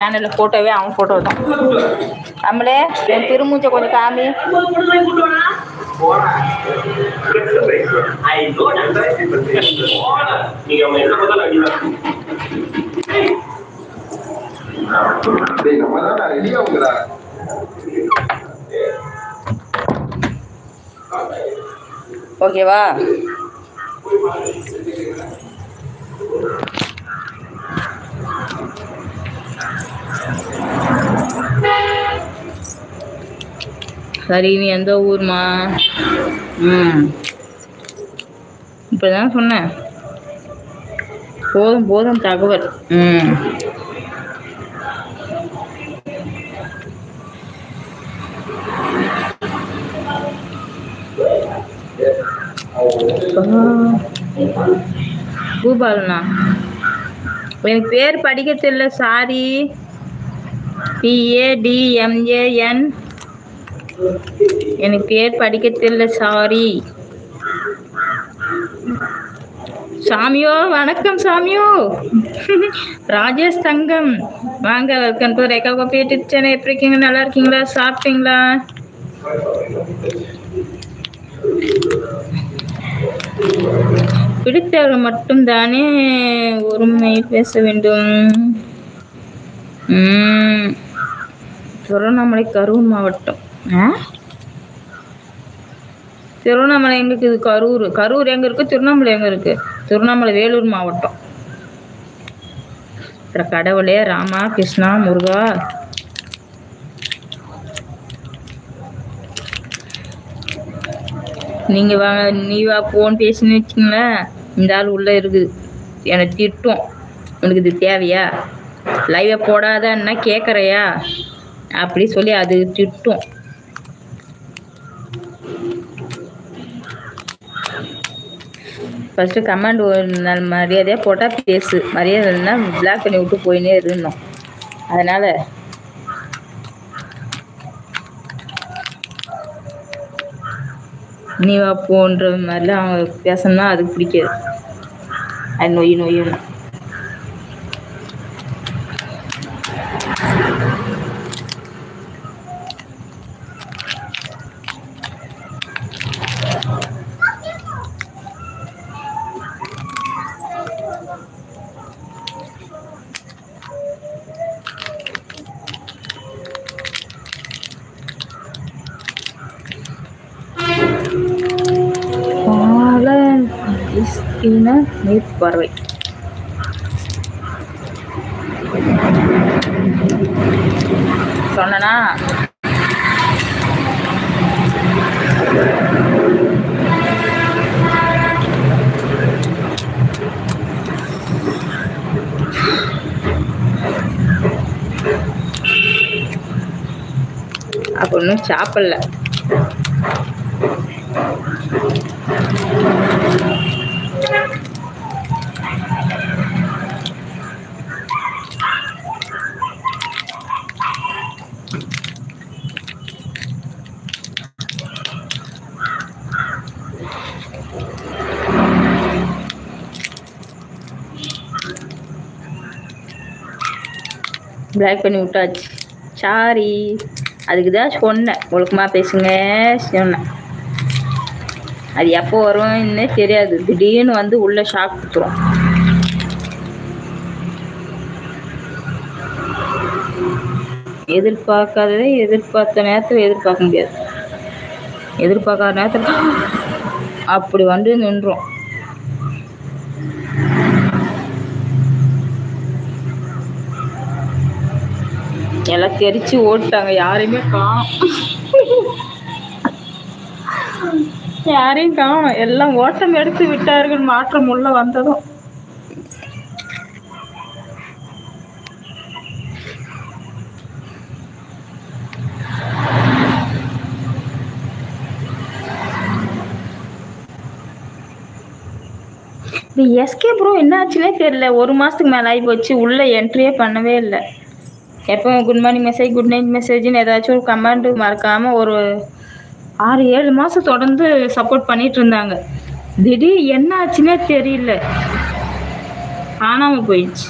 சேனலில் ஃபோட்டோவே அவன் ஃபோட்டோ தான். நம்மளே என் திருமூஞ்ச கொஞ்சம் காமி. ஓகேவா சரி நீ எந்த ஊர்மா? ம். இப்படிதான் சொன்னேன் போதும் போதும் தகவல். ம். பூபாலனா எனக்கு பேர் படிக்க தெரியல சாரி. பிஏடிஎம்ஏஎன் எனக்கு பேர் படிக்க தெரியல சாரி. சாமியோ வணக்கம் சாமியோ. ராஜேஷ் தங்கம். வாங்க welcome to Rekha Gopi channel எப்படி இருக்கீங்க? நல்லா இருக்கீங்களா? சாப்பிட்டீங்களா? பிடித்தவர் மட்டும்தானே ஒருமை பேச வேண்டும். திருவண்ணாமலை கரூர் மாவட்டம். திருவண்ணாமலை எங்க இருக்குது? கரூர். கரூர் எங்க இருக்கு? திருவண்ணாமலை எங்க இருக்கு? திருவண்ணாமலை வேலூர் மாவட்டம். கடவுளே ராமா கிருஷ்ணா முருகா. நீங்க வாங்க நீ வா போன் பேசின்னு வச்சுங்களேன் இந்த ஆள் உள்ள இருக்குது. எனக்கு திட்டும். உனக்கு இது தேவையா? லைவை போடாதன்னா கேட்குறையா அப்படி சொல்லி அது திட்டும். ஃபஸ்ட்டு கமெண்ட் ஒரு நாள் மரியாதையாக போட்டால் பேசு. மரியாதை இல்லைன்னா பிளாக் பண்ணி விட்டு போயினே இருந்தோம். அதனால் நீ வா போன்ற மாதிரிலாம் அவங்க பேசணும்னா அதுக்கு பிடிக்காது. அது நொய் நொய்யும் இஸ்தின நீர்ப்பறவை சொன்னனா? அப்போ ஒன்றும் சாப்பிடல. பிளாக் பண்ணி விட்டாச்சு. சாரி அதுக்கு தான் சொன்னேன். ஒழுக்கமாக பேசுங்க. சொன்னேன். அது எப்போ வரும்னே தெரியாது. திடீர்னு வந்து உள்ள ஷாக் கொடுத்துரும் எதிர்பார்க்காததை எதிர்பார்த்த நேரத்தில் எதிர்பார்க்க முடியாது. எதிர்பார்க்காத நேரத்தில் அப்படி வந்து நின்றோம் எல்லாம் தெரிச்சு ஓட்டாங்க யாரையுமே காணும். யாரையும் காணும். எல்லாம் ஓட்டம் எடுத்து விட்டார்கள். மாற்றம் உள்ள வந்ததும். இந்த எஸ்கே ப்ரோ என்ன ஆச்சுன்னே தெரியல. ஒரு மாதத்துக்கு மேலே ஆகி போச்சு. உள்ளே என்ட்ரியே பண்ணவே இல்லை. எப்போ good morning message good night மெசேஜ்னு ஏதாச்சும் ஒரு கமெண்ட் மறக்காமல் ஒரு ஆறு ஏழு மாதம் தொடர்ந்து சப்போர்ட் பண்ணிட்டு இருந்தாங்க. திடீர் என்ன ஆச்சுன்னே தெரியல. காணாமல் போயிடுச்சு.